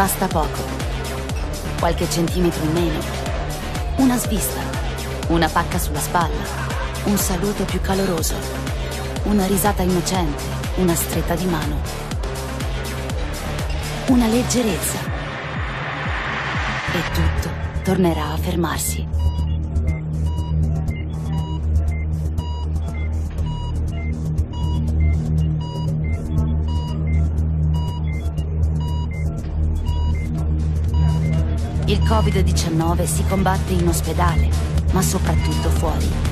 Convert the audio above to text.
Basta poco. Qualche centimetro in meno. Una svista. Una pacca sulla spalla. Un saluto più caloroso. Una risata innocente. Una stretta di mano. Una leggerezza. E tutto tornerà a fermarsi. Il Covid-19 si combatte in ospedale, ma soprattutto fuori.